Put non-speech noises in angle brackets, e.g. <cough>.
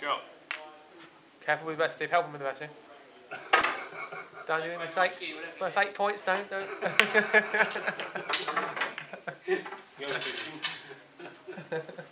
shot. Careful with the rest, Steve. Help him with the rest, yeah? <laughs> Don't do any mistakes. It's eight points, don't, don't. <laughs> <laughs>